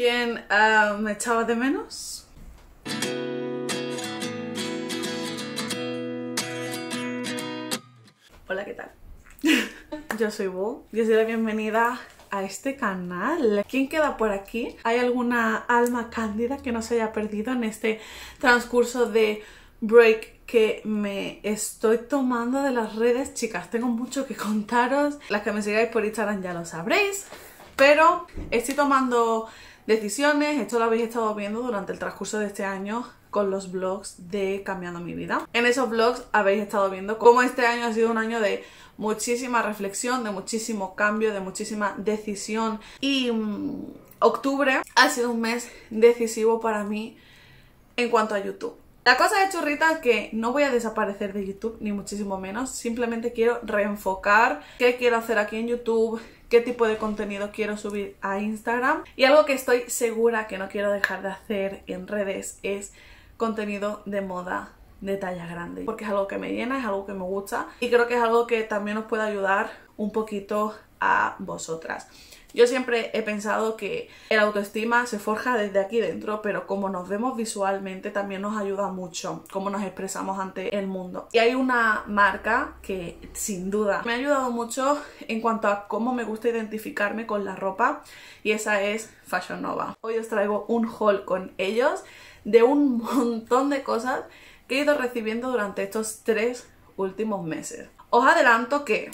¿Quién ah, me echaba de menos? Hola, ¿qué tal? Yo soy Bo y os doy la bienvenida a este canal. ¿Quién queda por aquí? ¿Hay alguna alma cándida que no se haya perdido en este transcurso de break que me estoy tomando de las redes? Chicas, tengo mucho que contaros. Las que me sigáis por Instagram ya lo sabréis. Pero estoy tomando decisiones, esto lo habéis estado viendo durante el transcurso de este año con los vlogs de Cambiando mi vida. En esos vlogs habéis estado viendo cómo este año ha sido un año de muchísima reflexión, de muchísimo cambio, de muchísima decisión y mm, octubre ha sido un mes decisivo para mí en cuanto a YouTube. La cosa de churrita es que no voy a desaparecer de YouTube, ni muchísimo menos. Simplemente quiero reenfocar qué quiero hacer aquí en YouTube, qué tipo de contenido quiero subir a Instagram. Y algo que estoy segura que no quiero dejar de hacer en redes es contenido de moda de talla grande. Porque es algo que me llena, es algo que me gusta y creo que es algo que también os puede ayudar un poquito a vosotras. Yo siempre he pensado que el autoestima se forja desde aquí dentro, pero como nos vemos visualmente también nos ayuda mucho cómo nos expresamos ante el mundo. Y hay una marca que sin duda me ha ayudado mucho en cuanto a cómo me gusta identificarme con la ropa y esa es Fashion Nova. Hoy os traigo un haul con ellos de un montón de cosas que he ido recibiendo durante estos tres últimos meses. Os adelanto que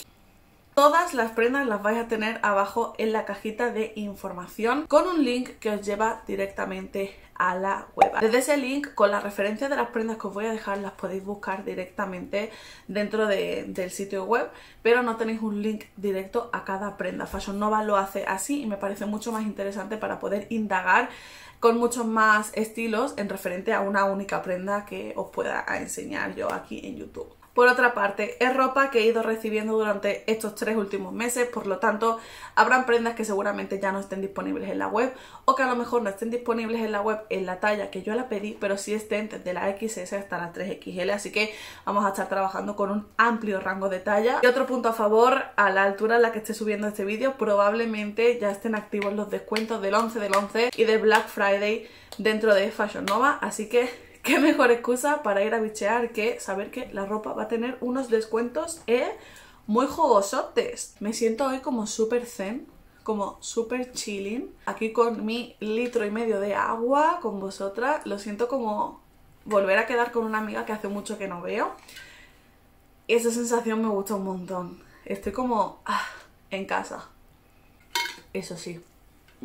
Todas las prendas las vais a tener abajo en la cajita de información con un link que os lleva directamente a la web. Desde ese link, con la referencia de las prendas que os voy a dejar, las podéis buscar directamente dentro del sitio web, pero no tenéis un link directo a cada prenda. Fashion Nova lo hace así y me parece mucho más interesante para poder indagar con muchos más estilos en referente a una única prenda que os pueda enseñar yo aquí en YouTube. Por otra parte, es ropa que he ido recibiendo durante estos tres últimos meses, por lo tanto, habrán prendas que seguramente ya no estén disponibles en la web o que a lo mejor no estén disponibles en la web en la talla que yo la pedí, pero sí estén desde la XS hasta la 3XL, así que vamos a estar trabajando con un amplio rango de talla. Y otro punto a favor, a la altura en la que esté subiendo este vídeo, probablemente ya estén activos los descuentos del 11 del 11 y de Black Friday dentro de Fashion Nova, así que qué mejor excusa para ir a bichear que saber que la ropa va a tener unos descuentos eh, muy jugosotes. Me siento hoy como súper zen, como súper chilling. Aquí con mi litro y medio de agua con vosotras. Lo siento como volver a quedar con una amiga que hace mucho que no veo. Esa sensación me gusta un montón. Estoy como ah, en casa. Eso sí,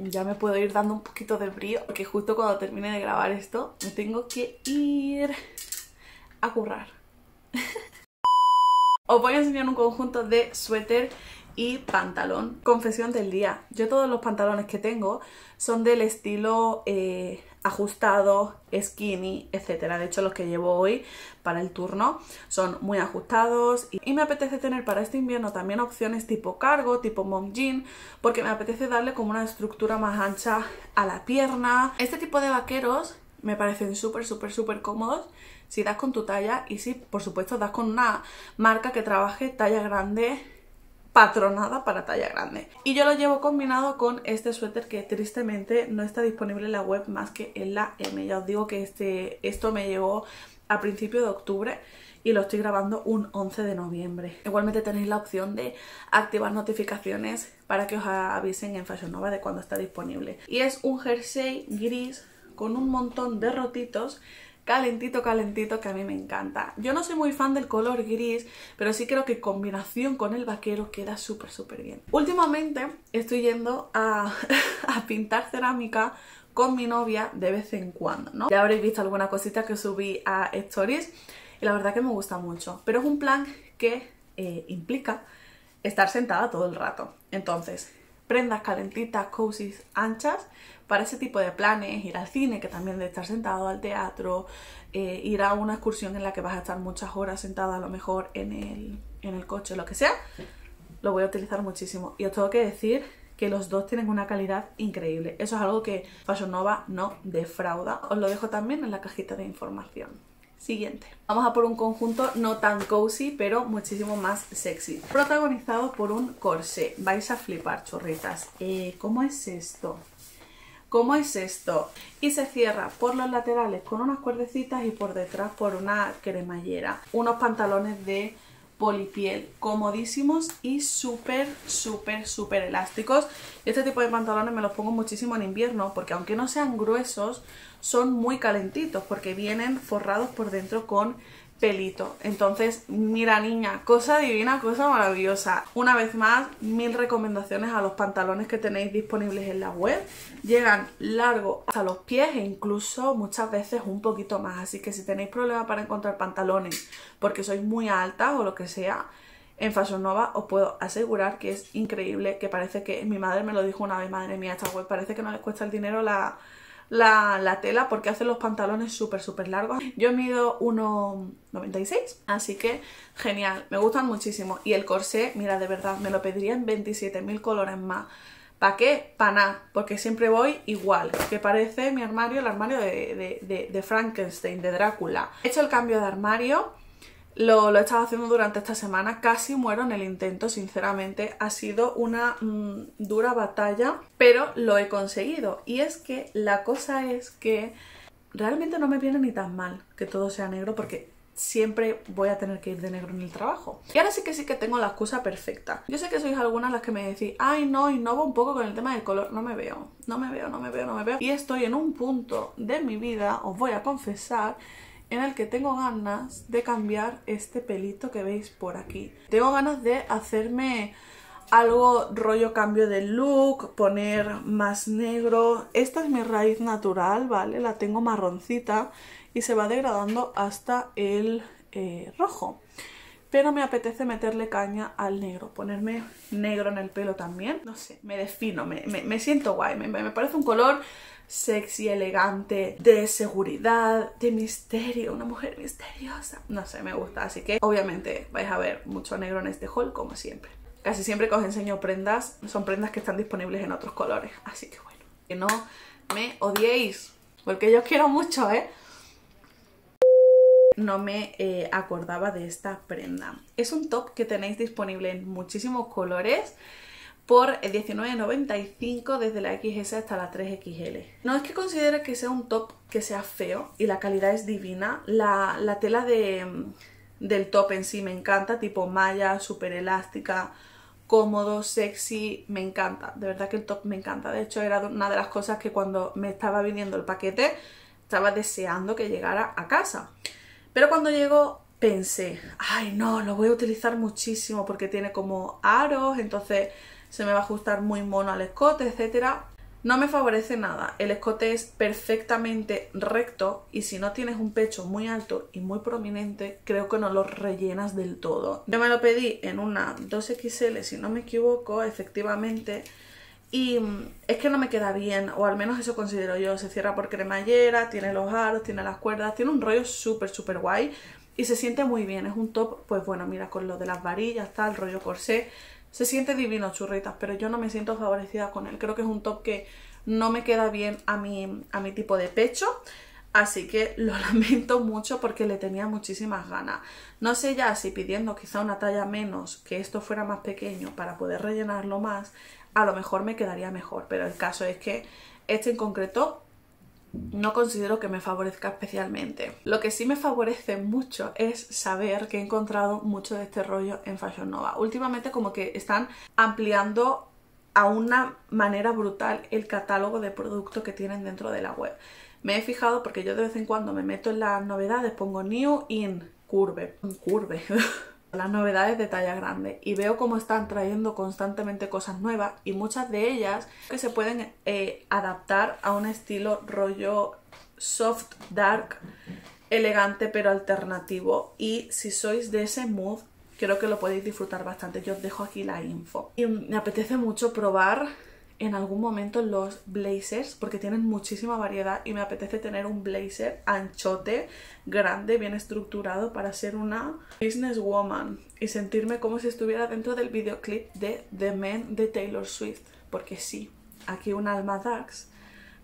ya me puedo ir dando un poquito de brío porque justo cuando termine de grabar esto me tengo que ir a currar. Os voy a enseñar un conjunto de suéter y pantalón. Confesión del día. Yo todos los pantalones que tengo son del estilo eh, ajustado, skinny, etcétera. De hecho, los que llevo hoy para el turno son muy ajustados y, me apetece tener para este invierno también opciones tipo cargo, tipo mom jean, porque me apetece darle como una estructura más ancha a la pierna. Este tipo de vaqueros me parecen súper, súper, súper cómodos si das con tu talla y si, por supuesto, das con una marca que trabaje talla grande patronada para talla grande. Y yo lo llevo combinado con este suéter que tristemente no está disponible en la web más que en la M. Ya os digo que este, esto me llegó a principio de octubre y lo estoy grabando un 11 de noviembre. Igualmente tenéis la opción de activar notificaciones para que os avisen en Fashion Nova de cuando está disponible. Y es un jersey gris con un montón de rotitos calentito, calentito, que a mí me encanta. Yo no soy muy fan del color gris, pero sí creo que combinación con el vaquero queda súper, súper bien. Últimamente estoy yendo a, pintar cerámica con mi novia de vez en cuando, ¿no? Ya habréis visto alguna cosita que subí a Stories y la verdad que me gusta mucho, pero es un plan que eh, implica estar sentada todo el rato. Entonces, prendas calentitas, cozy, anchas, para ese tipo de planes, ir al cine, que también de estar sentado, al teatro, eh, ir a una excursión en la que vas a estar muchas horas sentada a lo mejor en el, en el coche, lo que sea, lo voy a utilizar muchísimo. Y os tengo que decir que los dos tienen una calidad increíble. Eso es algo que Fashion no defrauda. Os lo dejo también en la cajita de información. Siguiente. Vamos a por un conjunto no tan cozy, pero muchísimo más sexy. Protagonizado por un corsé. Vais a flipar, chorritas. Eh, ¿Cómo es esto? ¿Cómo es esto? Y se cierra por los laterales con unas cuerdecitas y por detrás por una cremallera. Unos pantalones de polipiel comodísimos y súper, súper, súper elásticos. Este tipo de pantalones me los pongo muchísimo en invierno porque aunque no sean gruesos, son muy calentitos porque vienen forrados por dentro con pelito. Entonces, mira niña, cosa divina, cosa maravillosa. Una vez más, mil recomendaciones a los pantalones que tenéis disponibles en la web. Llegan largo hasta los pies e incluso muchas veces un poquito más. Así que si tenéis problemas para encontrar pantalones porque sois muy altas o lo que sea, en Fashion Nova os puedo asegurar que es increíble, que parece que mi madre me lo dijo una vez, madre mía, esta web parece que no les cuesta el dinero la la, tela porque hace los pantalones súper súper largos. Yo mido 1,96, así que genial, me gustan muchísimo. Y el corsé, mira, de verdad, me lo pediría en 27.000 colores más. ¿Para qué? Para nada, porque siempre voy igual, que parece mi armario, el armario de, de, de Frankenstein, de Drácula. He hecho el cambio de armario lo, he estado haciendo durante esta semana, casi muero en el intento, sinceramente. Ha sido una mm, dura batalla, pero lo he conseguido. Y es que la cosa es que realmente no me viene ni tan mal que todo sea negro porque siempre voy a tener que ir de negro en el trabajo. Y ahora sí que sí que tengo la excusa perfecta. Yo sé que sois algunas las que me decís, ay no, innovo un poco con el tema del color. No me veo, no me veo, no me veo, no me veo. Y estoy en un punto de mi vida, os voy a confesar, en el que tengo ganas de cambiar este pelito que veis por aquí. Tengo ganas de hacerme algo rollo cambio de look, poner más negro. Esta es mi raíz natural, ¿vale? La tengo marroncita y se va degradando hasta el eh, rojo. Pero me apetece meterle caña al negro, ponerme negro en el pelo también. No sé, me defino, me, me, siento guay, me, me parece un color sexy, elegante, de seguridad, de misterio, una mujer misteriosa. No sé, me gusta, así que obviamente vais a ver mucho negro en este haul como siempre. Casi siempre que os enseño prendas, son prendas que están disponibles en otros colores, así que bueno, que no me odiéis, porque yo quiero mucho, ¿eh? no me eh, acordaba de esta prenda. Es un top que tenéis disponible en muchísimos colores por 19.95 desde la XS hasta la 3XL. No es que considere que sea un top que sea feo y la calidad es divina, la, tela de, del top en sí me encanta, tipo malla, súper elástica, cómodo, sexy, me encanta, de verdad que el top me encanta, de hecho era una de las cosas que cuando me estaba viniendo el paquete estaba deseando que llegara a casa. Pero cuando llegó pensé, ay no, lo voy a utilizar muchísimo porque tiene como aros, entonces se me va a ajustar muy mono al escote, etcétera. No me favorece nada, el escote es perfectamente recto y si no tienes un pecho muy alto y muy prominente, creo que no lo rellenas del todo. Yo me lo pedí en una 2XL, si no me equivoco, efectivamente, y es que no me queda bien, o al menos eso considero yo. Se cierra por cremallera, tiene los aros, tiene las cuerdas, tiene un rollo súper, súper guay y se siente muy bien. Es un top, pues bueno, mira, con lo de las varillas, tal, rollo corsé, se siente divino, churritas, pero yo no me siento favorecida con él. Creo que es un top que no me queda bien a mi, a mi tipo de pecho. Así que lo lamento mucho porque le tenía muchísimas ganas. No sé ya si pidiendo quizá una talla menos, que esto fuera más pequeño para poder rellenarlo más, a lo mejor me quedaría mejor. Pero el caso es que este en concreto no considero que me favorezca especialmente. Lo que sí me favorece mucho es saber que he encontrado mucho de este rollo en Fashion Nova. Últimamente como que están ampliando a una manera brutal el catálogo de productos que tienen dentro de la web. Me he fijado porque yo de vez en cuando me meto en las novedades, pongo New in Curve. Curve. las novedades de talla grande y veo cómo están trayendo constantemente cosas nuevas y muchas de ellas que se pueden eh, adaptar a un estilo rollo soft, dark, elegante pero alternativo y si sois de ese mood creo que lo podéis disfrutar bastante. Yo os dejo aquí la info. Y me apetece mucho probar en algún momento los blazers porque tienen muchísima variedad y me apetece tener un blazer anchote, grande, bien estructurado para ser una businesswoman y sentirme como si estuviera dentro del videoclip de The Men de Taylor Swift. Porque sí, aquí un alma Dax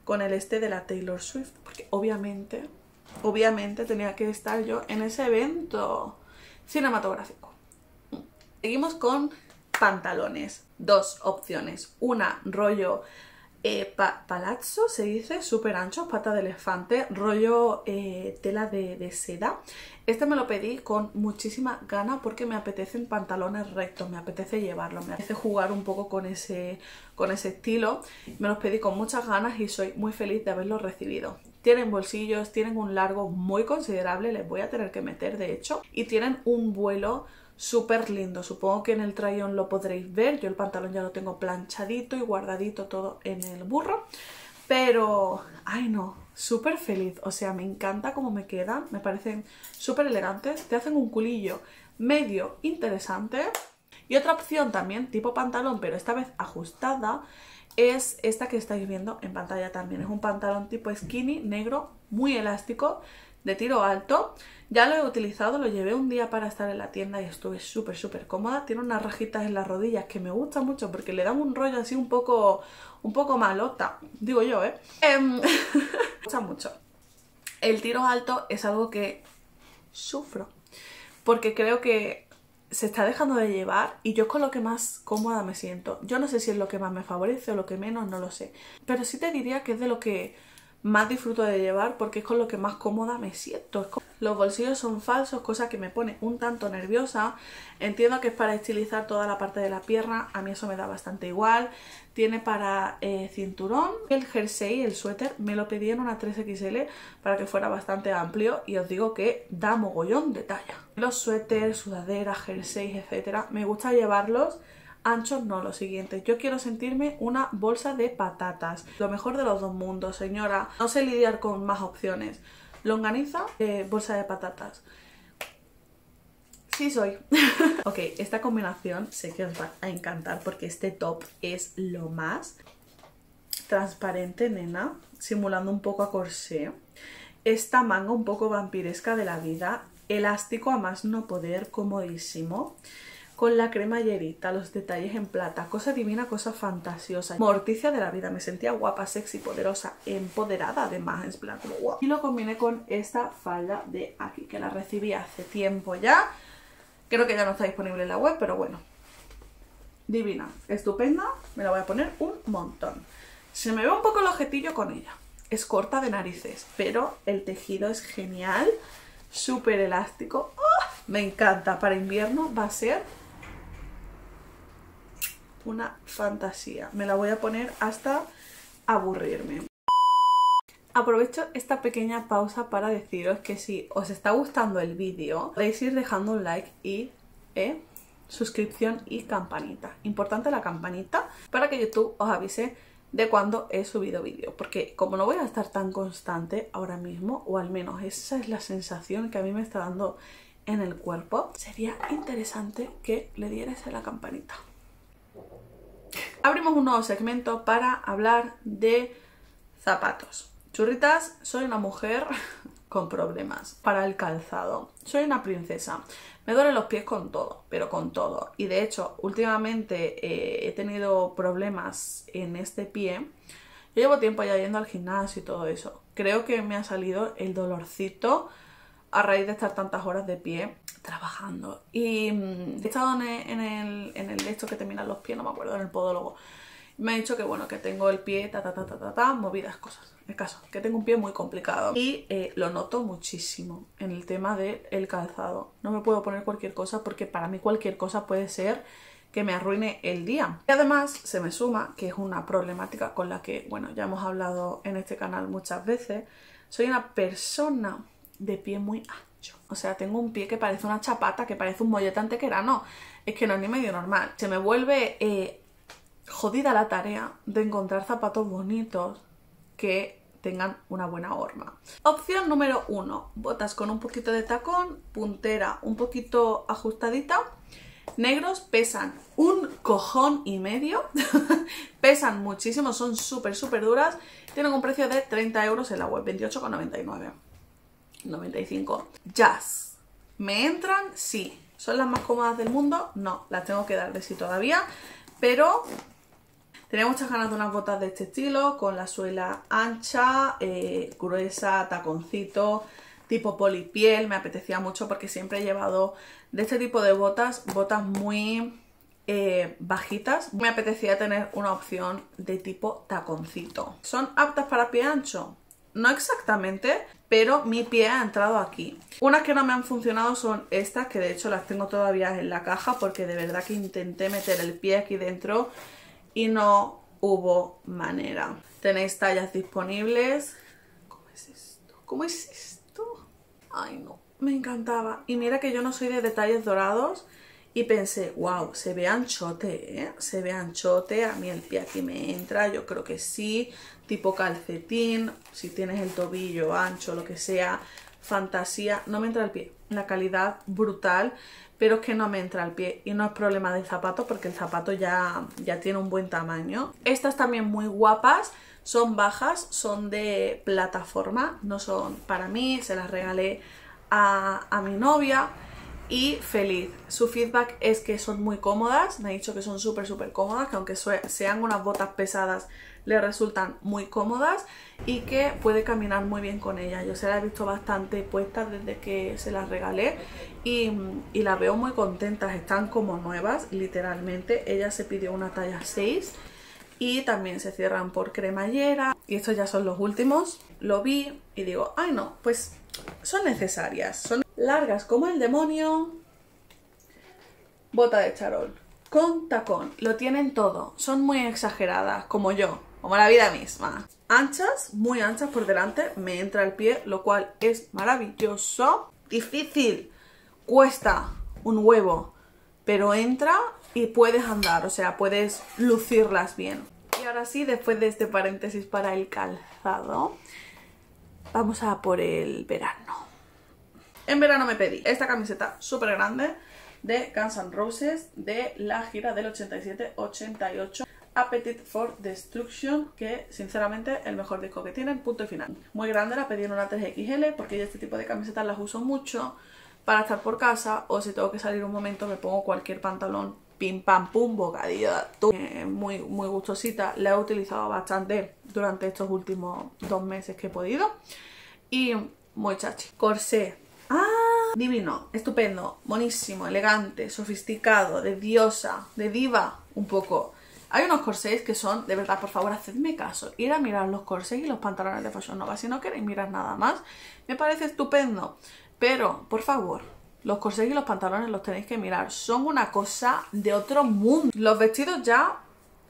con el este de la Taylor Swift porque obviamente, obviamente tenía que estar yo en ese evento cinematográfico. Seguimos con pantalones. Dos opciones. Una rollo eh, palazzo, se dice, súper anchos, pata de elefante, rollo eh, tela de, seda. Este me lo pedí con muchísima gana porque me apetecen pantalones rectos, me apetece llevarlo, me apetece jugar un poco con ese, con ese estilo. Me los pedí con muchas ganas y soy muy feliz de haberlos recibido. Tienen bolsillos, tienen un largo muy considerable, les voy a tener que meter de hecho, y tienen un vuelo súper lindo. Supongo que en el trayón lo podréis ver. Yo el pantalón ya lo tengo planchadito y guardadito todo en el burro. Pero, ay no, súper feliz. O sea, me encanta cómo me quedan. Me parecen súper elegantes. Te hacen un culillo medio interesante. Y otra opción también, tipo pantalón, pero esta vez ajustada, es esta que estáis viendo en pantalla también. Es un pantalón tipo skinny, negro, muy elástico, de tiro alto. Ya lo he utilizado, lo llevé un día para estar en la tienda y estuve súper, súper cómoda. Tiene unas rajitas en las rodillas que me gustan mucho porque le dan un rollo así un poco, un poco malota, digo yo, ¿eh? me gusta mucho. El tiro alto es algo que sufro porque creo que se está dejando de llevar y yo con lo que más cómoda me siento. Yo no sé si es lo que más me favorece o lo que menos, no lo sé. Pero sí te diría que es de lo que más disfruto de llevar porque es con lo que más cómoda me siento. Los bolsillos son falsos, cosa que me pone un tanto nerviosa. Entiendo que es para estilizar toda la parte de la pierna, a mí eso me da bastante igual. Tiene para eh, cinturón. El jersey, el suéter, me lo pedí en una 3XL para que fuera bastante amplio y os digo que da mogollón de talla. Los suéteres, sudaderas, jerseys, etcétera, me gusta llevarlos anchos no, lo siguiente. Yo quiero sentirme una bolsa de patatas. Lo mejor de los dos mundos, señora. No sé lidiar con más opciones. Longaniza, eh, bolsa de patatas. Sí soy. ok, esta combinación sé que os va a encantar porque este top es lo más transparente, nena, simulando un poco a corsé. Esta manga un poco vampiresca de la vida, elástico a más no poder, comodísimo con la cremallera, los detalles en plata, cosa divina, cosa fantasiosa, morticia de la vida, me sentía guapa, sexy, poderosa, empoderada además, en plan. Y lo combiné con esta falda de aquí, que la recibí hace tiempo ya, creo que ya no está disponible en la web, pero bueno, divina, estupenda, me la voy a poner un montón. Se me ve un poco el objetillo con ella, es corta de narices, pero el tejido es genial, súper elástico, ¡Ah! me encanta, para invierno va a ser una fantasía. Me la voy a poner hasta aburrirme. Aprovecho esta pequeña pausa para deciros que si os está gustando el vídeo, podéis ir dejando un like y eh, suscripción y campanita. Importante la campanita para que YouTube os avise de cuando he subido vídeo. Porque como no voy a estar tan constante ahora mismo, o al menos esa es la sensación que a mí me está dando en el cuerpo, sería interesante que le dierais a la campanita abrimos un nuevo segmento para hablar de zapatos. Churritas, soy una mujer con problemas para el calzado. Soy una princesa. Me duelen los pies con todo, pero con todo. Y de hecho, últimamente eh, he tenido problemas en este pie. Yo llevo tiempo ya yendo al gimnasio y todo eso. Creo que me ha salido el dolorcito a raíz de estar tantas horas de pie trabajando. Y mm, he estado en el, en el, esto que terminan los pies, no me acuerdo, en el podólogo. Me ha dicho que bueno, que tengo el pie, ta ta ta ta ta, ta movidas cosas. El caso, que tengo un pie muy complicado. Y eh, lo noto muchísimo en el tema del calzado. No me puedo poner cualquier cosa porque para mí cualquier cosa puede ser que me arruine el día. Y además se me suma, que es una problemática con la que, bueno, ya hemos hablado en este canal muchas veces, soy una persona de pie muy O sea, tengo un pie que parece una chapata, que parece un molletante que era, no. Es que no es ni medio normal. Se me vuelve eh, jodida la tarea de encontrar zapatos bonitos que tengan una buena horma. Opción número uno, botas con un poquito de tacón, puntera un poquito ajustadita. Negros pesan un cojón y medio, pesan muchísimo, son súper súper duras, tienen un precio de 30 euros en la web, 28,99. 95. Jazz. ¿Me entran? Sí. ¿Son las más cómodas del mundo? No, las tengo que dar de sí todavía, pero Tenía muchas ganas de unas botas de este estilo, con la suela ancha, eh, gruesa, taconcito, tipo polipiel. Me apetecía mucho porque siempre he llevado de este tipo de botas, botas muy eh, bajitas, me apetecía tener una opción de tipo taconcito. ¿Son aptas para pie ancho? No exactamente, pero mi pie ha entrado aquí. Unas que no me han funcionado son estas, que de hecho las tengo todavía en la caja porque de verdad que intenté meter el pie aquí dentro y no hubo manera. Tenéis tallas disponibles. ¿Cómo es esto? ¿Cómo es esto? Ay no, me encantaba. Y mira que yo no soy de detalles dorados y pensé, wow, se ve anchote, ¿eh? Se ve anchote, a mí el pie aquí me entra, yo creo que sí, tipo calcetín, si tienes el tobillo ancho, lo que sea, fantasía, no me entra el pie, la calidad brutal, pero es que no me entra el pie y no es problema del zapato porque el zapato ya, ya tiene un buen tamaño. Estas también muy guapas, son bajas, son de plataforma, no son para mí, se las regalé a, a mi novia y feliz. Su feedback es que son muy cómodas, me ha dicho que son súper súper cómodas, que aunque sean unas botas pesadas le resultan muy cómodas y que puede caminar muy bien con ellas. Yo se las he visto bastante puestas desde que se las regalé y, y las veo muy contentas, están como nuevas literalmente. Ella se pidió una talla 6 y también se cierran por cremallera y estos ya son los últimos. Lo vi y digo, ay no, pues son necesarias, son largas como el demonio. Bota de charol. Con tacón. Lo tienen todo. Son muy exageradas, como yo. Como la vida misma. Anchas, muy anchas por delante. Me entra el pie, lo cual es maravilloso. Difícil. Cuesta un huevo. Pero entra y puedes andar. O sea, puedes lucirlas bien. Y ahora sí, después de este paréntesis para el calzado, vamos a por el verano. En verano me pedí esta camiseta súper grande de Guns N' Roses de la gira del 87-88 Appetite for Destruction, que sinceramente el mejor disco que tienen, punto final. Muy grande, la pedí en una 3XL porque yo este tipo de camisetas las uso mucho para estar por casa o si tengo que salir un momento me pongo cualquier pantalón pim pam pum, bocadillo eh, muy, muy gustosita. La he utilizado bastante durante estos últimos dos meses que he podido y muy chachi. Corsé ¡Ah! Divino, estupendo, buenísimo, elegante, sofisticado, de diosa, de diva, un poco. Hay unos corsés que son, de verdad, por favor, hacedme caso. Ir a mirar los corsés y los pantalones de Fashion Nova. Si no queréis mirar nada más, me parece estupendo. Pero, por favor, los corsés y los pantalones los tenéis que mirar. Son una cosa de otro mundo. Los vestidos ya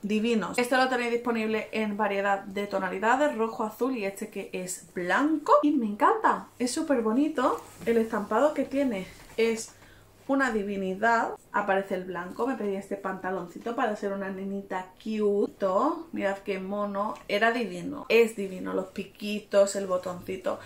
divinos. Este lo tenéis disponible en variedad de tonalidades, rojo, azul y este que es blanco. Y me encanta, es súper bonito. El estampado que tiene es una divinidad. Aparece el blanco, me pedí este pantaloncito para ser una nenita cute. Mirad qué mono, era divino, es divino. Los piquitos, el botoncito,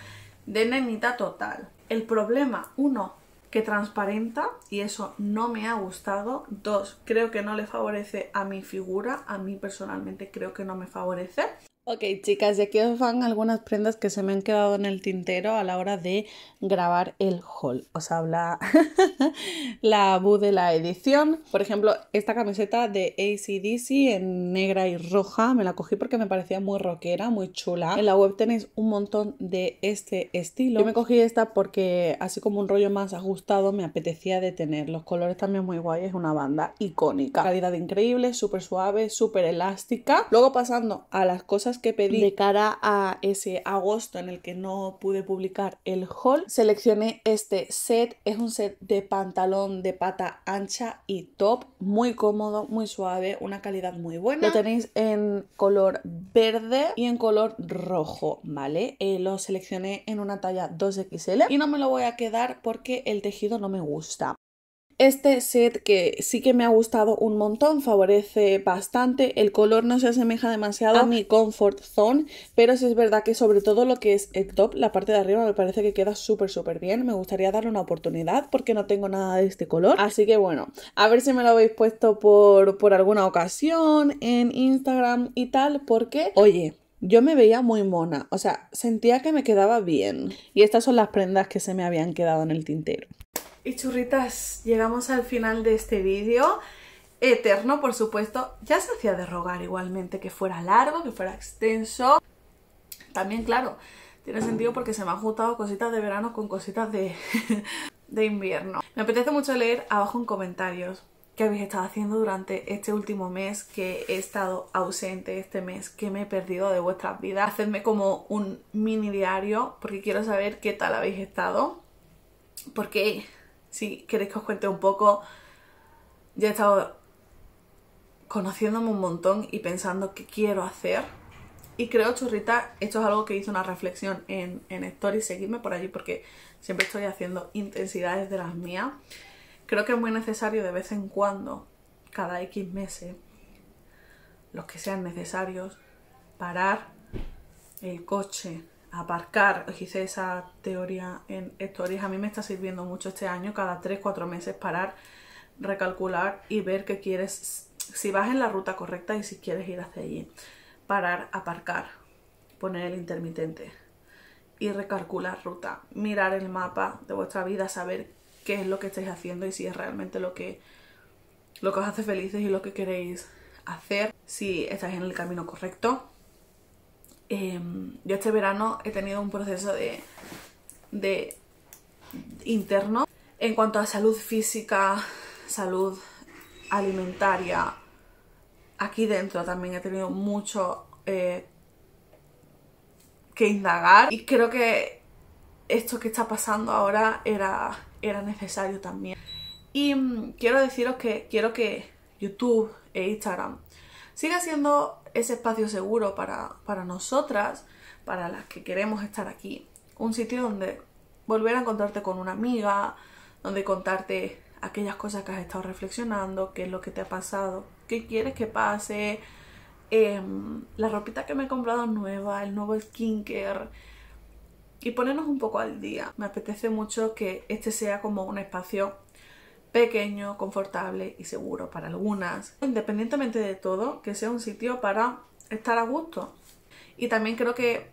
de nenita total. El problema, uno, que transparenta y eso no me ha gustado. Dos, creo que no le favorece a mi figura, a mí personalmente creo que no me favorece. Ok chicas, y aquí os van algunas prendas que se me han quedado en el tintero a la hora de grabar el haul. Os habla la bu de la edición. Por ejemplo, esta camiseta de ACDC en negra y roja me la cogí porque me parecía muy rockera, muy chula. En la web tenéis un montón de este estilo. Yo me cogí esta porque así como un rollo más ajustado me apetecía de tener. Los colores también muy guay, es una banda icónica. Calidad increíble, súper suave, súper elástica. Luego pasando a las cosas que pedí de cara a ese agosto en el que no pude publicar el haul, seleccioné este set. Es un set de pantalón de pata ancha y top, muy cómodo, muy suave, una calidad muy buena. Lo tenéis en color verde y en color rojo, ¿vale? Eh, lo seleccioné en una talla 2XL y no me lo voy a quedar porque el tejido no me gusta. Este set que sí que me ha gustado un montón, favorece bastante, el color no se asemeja demasiado a mi comfort zone, pero sí es verdad que sobre todo lo que es el top, la parte de arriba me parece que queda súper súper bien, me gustaría darle una oportunidad porque no tengo nada de este color, así que bueno, a ver si me lo habéis puesto por, por alguna ocasión en Instagram y tal, porque oye, yo me veía muy mona, o sea, sentía que me quedaba bien. Y estas son las prendas que se me habían quedado en el tintero. Y churritas, llegamos al final de este vídeo. Eterno, por supuesto. Ya se hacía de rogar igualmente que fuera largo, que fuera extenso. También, claro, tiene sentido porque se me han juntado cositas de verano con cositas de, de invierno. Me apetece mucho leer abajo en comentarios qué habéis estado haciendo durante este último mes que he estado ausente este mes, que me he perdido de vuestras vidas. Hacedme como un mini diario porque quiero saber qué tal habéis estado. Porque si queréis que os cuente un poco, ya he estado conociéndome un montón y pensando qué quiero hacer. Y creo, churrita, esto es algo que hice una reflexión en, en Stories, seguidme por allí porque siempre estoy haciendo intensidades de las mías. Creo que es muy necesario de vez en cuando, cada X meses, los que sean necesarios, parar el coche, aparcar. Hice esa teoría en Stories. A mí me está sirviendo mucho este año, cada 3-4 meses, parar, recalcular y ver qué quieres, si vas en la ruta correcta y si quieres ir hacia allí. Parar, aparcar, poner el intermitente y recalcular ruta. Mirar el mapa de vuestra vida, saber qué es lo que estáis haciendo y si es realmente lo que, lo que os hace felices y lo que queréis hacer, si estáis en el camino correcto. Em, yo este verano he tenido un proceso de, de interno en cuanto a salud física, salud alimentaria. Aquí dentro también he tenido mucho eh, que indagar y creo que esto que está pasando ahora era era necesario también. Y mm, quiero deciros que quiero que YouTube e Instagram siga siendo ese espacio seguro para, para nosotras, para las que queremos estar aquí. Un sitio donde volver a encontrarte con una amiga, donde contarte aquellas cosas que has estado reflexionando, qué es lo que te ha pasado, qué quieres que pase, em, la ropita que me he comprado nueva, el nuevo skincare, y ponernos un poco al día. Me apetece mucho que este sea como un espacio pequeño, confortable y seguro para algunas. Independientemente de todo, que sea un sitio para estar a gusto. Y también creo que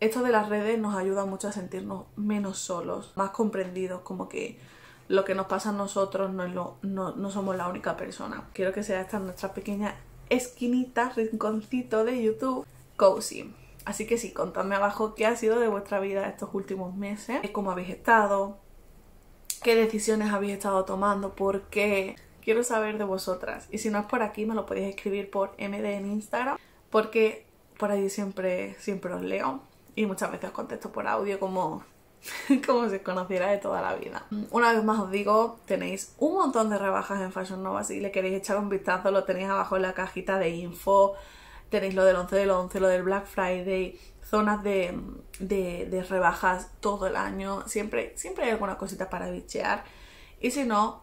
esto de las redes nos ayuda mucho a sentirnos menos solos, más comprendidos, como que lo que nos pasa a nosotros no, lo, no, no somos la única persona. Quiero que sea esta nuestra pequeña esquinita, rinconcito de YouTube, cozy. Así que sí, contadme abajo qué ha sido de vuestra vida estos últimos meses, cómo habéis estado, qué decisiones habéis estado tomando, por qué. Quiero saber de vosotras. Y si no es por aquí, me lo podéis escribir por MD en Instagram, porque por ahí siempre, siempre os leo. Y muchas veces os contesto por audio como, como si os conociera de toda la vida. Una vez más os digo, tenéis un montón de rebajas en Fashion Nova. Si le queréis echar un vistazo, lo tenéis abajo en la cajita de info tenéis lo del 11 del 11, lo del Black Friday, zonas de, de, rebajas todo el año, siempre, siempre hay alguna cosita para bichear. Y si no,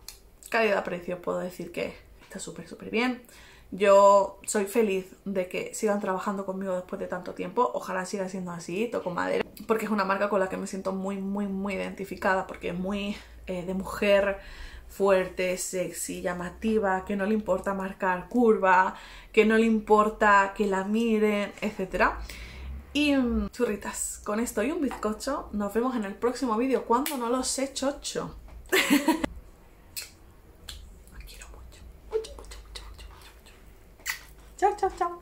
calidad-precio puedo decir que está súper, súper bien. Yo soy feliz de que sigan trabajando conmigo después de tanto tiempo. Ojalá siga siendo así, toco madera. Porque es una marca con la que me siento muy, muy, muy identificada. Porque es muy eh, de mujer, fuerte, sexy, llamativa, que no le importa marcar curva, que no le importa que la miren, etc y mm, churritas. Con esto y un bizcocho nos vemos en el próximo vídeo. Cuando no lo sé, chocho. Los quiero mucho. Mucho, mucho, mucho, mucho, mucho. Chao, chao, chao.